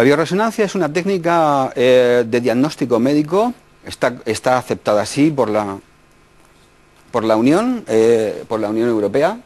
La bioresonancia es una técnica eh, de diagnóstico médico, está, está, aceptada así por la, por la Unión, eh, por la Unión Europea,